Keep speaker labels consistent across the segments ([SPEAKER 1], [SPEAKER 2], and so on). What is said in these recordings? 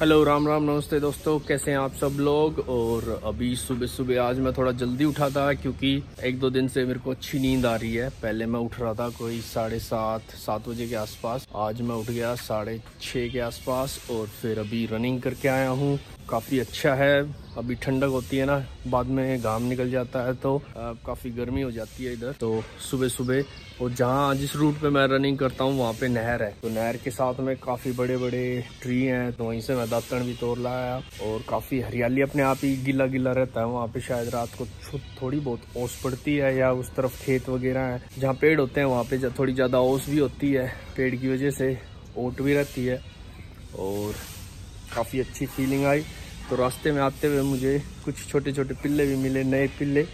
[SPEAKER 1] Hello Ram Ram, नमस्ते दोस्तों, कैसे हैं आप सब लोग? और अभी सुबह सुबह आज मैं थोड़ा जल्दी उठा था क्योंकि एक दो दिन से मेरे को अच्छी नींद आ रही है। पहले मैं उठ रहा था कोई साढ़े सात सात बजे के आसपास। आज मैं उठ गया साढ़े छः के आसपास और फिर अभी रनिंग करके आया हूँ। काफ़ी अच्छा है। अभी ठंडक होती है ना, बाद में घाम निकल जाता है तो काफ़ी गर्मी हो जाती है इधर। तो सुबह सुबह और जहाँ जिस रूट पे मैं रनिंग करता हूँ, वहाँ पे नहर है। तो नहर के साथ में काफ़ी बड़े बड़े ट्री हैं तो वहीं से मैं दातन भी तोड़ लाया और काफ़ी हरियाली अपने आप ही गिला गिला रहता है। वहाँ पे शायद रात को थोड़ी बहुत ओस पड़ती है या उस तरफ़ खेत वगैरह है। जहाँ पेड़ होते हैं, वहाँ पे थोड़ी ज़्यादा ओस भी होती है। पेड़ की वजह से ओट भी रहती है और काफ़ी अच्छी फीलिंग आई। तो रास्ते में आते हुए मुझे कुछ छोटे छोटे पिल्ले भी मिले, नए पिल्ले।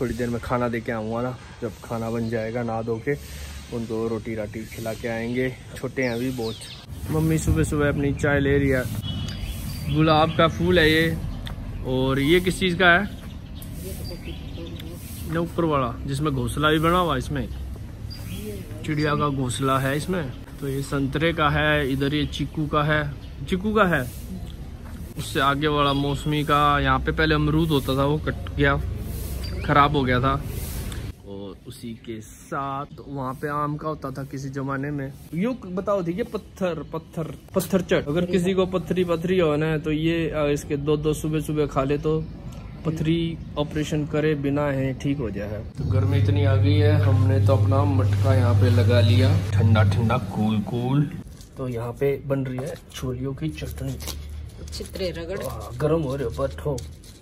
[SPEAKER 1] थोड़ी देर में खाना दे के आऊँगा ना। जब खाना बन जाएगा नहा धो के उनको रोटी राटी खिला के आएँगे। छोटे हैं अभी बहुत। मम्मी सुबह सुबह अपनी चाय ले रही है। गुलाब का फूल है ये। और ये किस चीज़ का है? ऊपर वाला, जिसमें घोंसला भी बना हुआ इसमें। चिड़िया का घोंसला है इसमें। तो ये संतरे का है, इधर ये चीकू का है। चीकू का है? उससे आगे वाला मौसमी का, यहाँ पे पहले अमरूद होता था, वो कट गया। खराब हो गया था। और उसी के साथ वहाँ पे आम का होता था किसी जमाने में। यू बताओ थी ये पत्थर पत्थर पत्थर चट अगर किसी को पत्थरी पत्थरी होना है तो ये इसके दो दो सुबह सुबह खा ले तो पथरी ऑपरेशन करे बिना है ठीक हो जाए। तो गर्मी इतनी आ गई है हमने तो अपना मटका यहाँ पे लगा लिया। ठंडा ठंडा कूल कूल। तो यहाँ पे बन रही है छोलियों की चटनी।
[SPEAKER 2] चित्रे रगड़।
[SPEAKER 1] गरम हो रहे पर ठो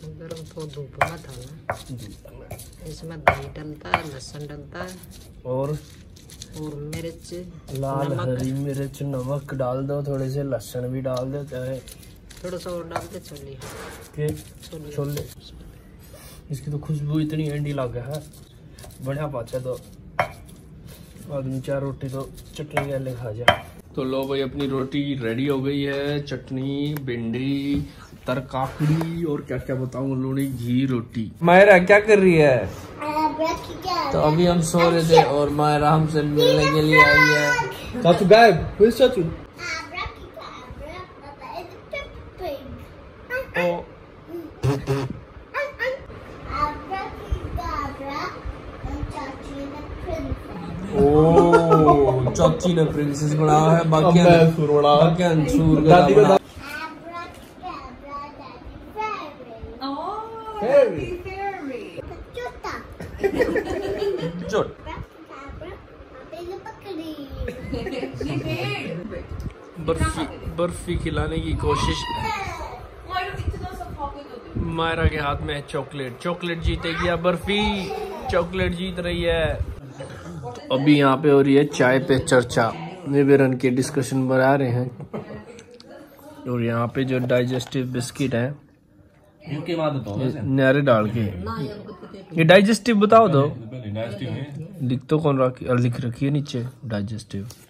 [SPEAKER 2] गरम तो धूप में था ना इसमें दही डलता है लहसुन डलता। है
[SPEAKER 1] और?
[SPEAKER 2] और मिर्च
[SPEAKER 1] लाल हरी मिर्च नमक डाल दो थोड़े से लहसुन भी डाल दो चाहे।
[SPEAKER 2] थोड़ा सा और डाल दे छोले।
[SPEAKER 1] छोले। इसकी तो खुशबू इतनी एंडी लग है। बढ़िया पाचा तो। आदमी चार रोटी तो चटनी वाले खा जाए तो लो भाई अपनी रोटी रेडी हो गई है। चटनी भिंडी तरकाकड़ी और क्या क्या बताऊँ लोनी घी रोटी। मायरा क्या कर रही है? तो अभी हम सो रहे थे और मायरा हमसे मिलने के लिए आई है। चाचू गायब चाचू। चाची ने प्रिंसेस बनाया है बाकी बाकी अंसूर बर्फ़ी बर्फ़ी खिलाने की कोशिश। मायरा के हाथ में है चॉकलेट। चॉकलेट जीतेगी या बर्फ़ी? चॉकलेट जीत रही है। तो अभी यहाँ पे हो रही है चाय पे चर्चा। विवरण के डिस्कशन बना रहे हैं। और यहाँ पे जो डाइजेस्टिव बिस्किट है नारे डाल के। ये डाइजेस्टिव बताओ दो लिख तो कौन रखी लिख रखी है नीचे? डाइजेस्टिव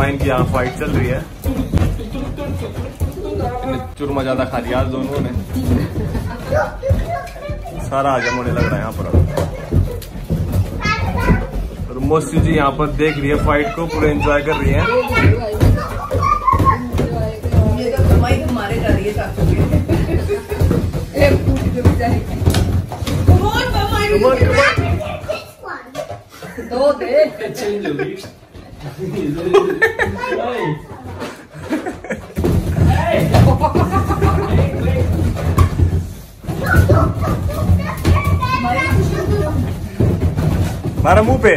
[SPEAKER 1] भाई इनकी यहाँ फाइट चल रही है। चुरमा ज़्यादा खा लिया दोनों ने। सारा आज़म होने लग रहा है यहाँ पर और मोसी जी यहाँ पर देख रही है फाइट को पूरे एंजॉय कर रही है। दो दे चेंज हो गई मारा मुँह पे।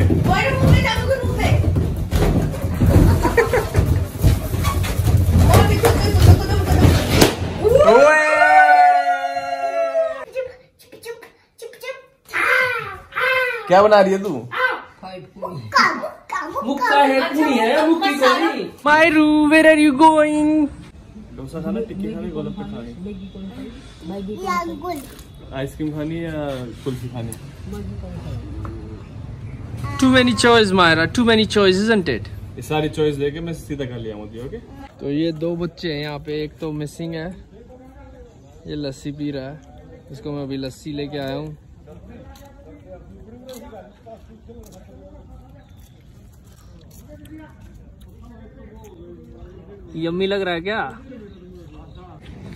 [SPEAKER 1] क्या बना रही है तू? मुक्का है पूरी है मुक्की को नहीं मायरू where are you going
[SPEAKER 3] dosa खाना टिक्की खानी गोलगप्पे खाने। आइसक्रीम खानी या कुल्फी खानी?
[SPEAKER 1] Too many choice Myra too many choice isn't it
[SPEAKER 3] ये सारी चॉइस लेके मैं सीधा कर लिया मोदी ओके
[SPEAKER 1] तो ये दो बच्चे हैं यहाँ पे एक तो मिसिंग है ये लस्सी पी रहा है इसको मैं अभी लस्सी लेके आया हूँ। यम्मी लग रहा है क्या?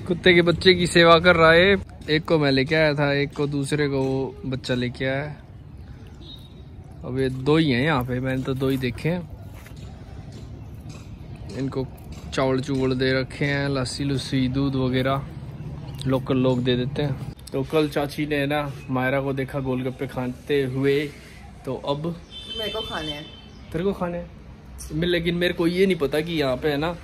[SPEAKER 1] कुत्ते के बच्चे की सेवा कर रहा है। एक को मैं लेके आया था एक को दूसरे को वो बच्चा लेके आया है। अब ये दो ही हैं यहाँ पे मैंने तो दो ही देखे हैं। इनको चावल चूवल दे रखे हैं लस्सी लुस्सी दूध वगैरह। लोकल लोग दे देते हैं। तो कल चाची ने ना मायरा को देखा गोलगप्पे खाते हुए तो अब
[SPEAKER 2] मेरे को खाने हैं।
[SPEAKER 1] तेरे को खाने हैं? लेकिन मेरे को ये नहीं पता कि यहाँ पे है ना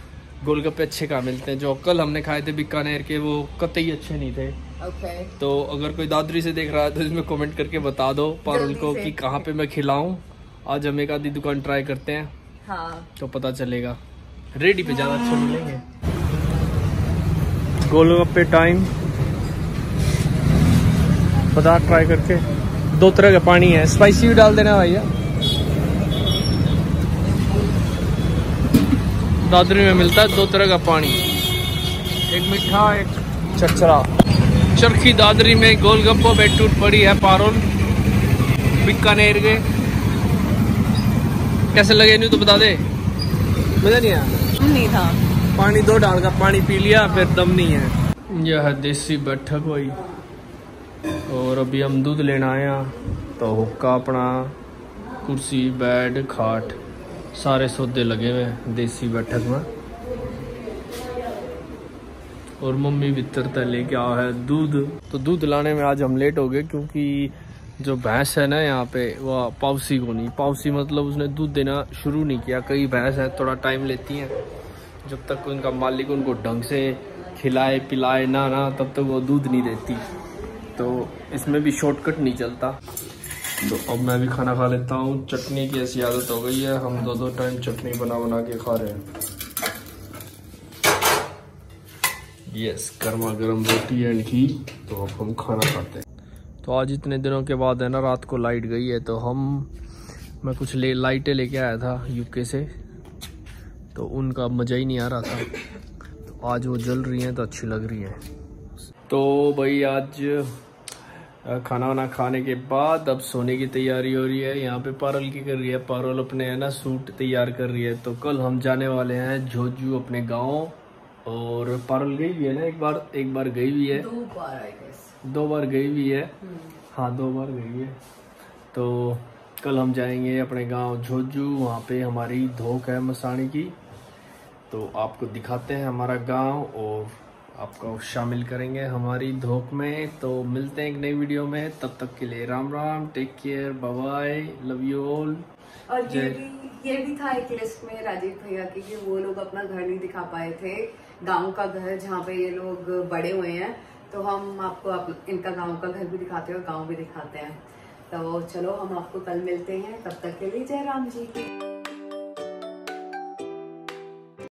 [SPEAKER 1] गोलगप्पे अच्छे कहाँ मिलते हैं। जो कल हमने खाए थे बीकानेर के वो कतई अच्छे नहीं थे।
[SPEAKER 2] ओके
[SPEAKER 1] तो अगर कोई दादरी से देख रहा है तो इसमें कमेंट करके बता दो पारुल को कि कहाँ पे मैं खिलाऊं। आज हम एक आधी दुकान ट्राई करते हैं।
[SPEAKER 2] हाँ।
[SPEAKER 1] तो पता चलेगा। रेडी पे ज़्यादा अच्छे मिलेंगे। गोलगप्पे टाइम पता ट्राई करके। दो तरह का पानी है। स्पाइसी भी डाल देना भैया। दादरी में मिलता है दो तरह का पानी। एक मीठा एक चरचरा चरखी दादरी में गोलगप्पो पे टूट पड़ी है पारुल बीकानेर के। कैसे लगे नहीं तो बता दे। मज़ा नहीं आया?
[SPEAKER 2] नहीं था।
[SPEAKER 1] पानी दो डाल का पानी पी लिया फिर दम नहीं है। यह देसी बैठक भाई और अभी हम दूध लेना आए हैं तो हुक्का अपना कुर्सी बेड खाट। सारे सौदे लगे हुए देसी बैठक में। और मम्मी भीतर तक लेके आ है दूध। तो दूध लाने में आज हम लेट हो गए क्योंकि जो भैंस है ना यहाँ पे, वह पावसी को नहीं। पावसी मतलब उसने दूध देना शुरू नहीं किया। कई भैंस है, थोड़ा टाइम लेती हैं। जब तक उनका मालिक उनको ढंग से खिलाए, पिलाए ना ना, तब तक वो दूध नहीं देती। तो इसमें भी शॉर्टकट नहीं चलता। तो अब मैं भी खाना खा लेता हूँ। चटनी की ऐसी आदत हो गई है। हम दो दो टाइम चटनी बना बना के खा रहे हैं। यस गर्मा गर्म रोटी एंड घी। तो अब हम खाना खाते हैं। तो आज इतने दिनों के बाद है ना, रात को लाइट गई है। तो हम, मैं कुछ ले लाइटें लेके आया था यूके से। तो उनका मज़ा ही नहीं आ रहा था। तो आज वो जल रही हैं तो अच्छी लग रही हैं। तो भाई आज खाना वाना खाने के बाद अब सोने की तैयारी हो रही है यहाँ पे पारल की कर रही है। पारल अपने है ना सूट तैयार कर रही है। तो कल हम जाने वाले हैं झोजू अपने गाँव और पारल गई भी है ना एक बार? एक बार गई भी है।
[SPEAKER 2] दो बार आई
[SPEAKER 1] दो बार गई भी है। हाँ दो बार गई है। तो कल हम जाएँगे अपने गाँव झोजू वहाँ पे हमारी धोख है मसाणी की। तो आपको दिखाते हैं हमारा गाँव और आपको शामिल करेंगे हमारी धोख में। तो मिलते हैं एक नई वीडियो में। तब तक के लिए Ram Ram take care bye love you all
[SPEAKER 4] और ये भी ये भी था एक लिस्ट में राजीव भैया की कि वो लोग अपना घर नहीं दिखा पाए थे। गाँव का घर जहाँ पे ये लोग बड़े हुए हैं। तो हम आपको अप, इनका गाँव का घर भी दिखाते हैं और गाँव भी दिखाते हैं। तो चलो हम आपको कल मिलते हैं। तब तक के लिए जय राम जी। की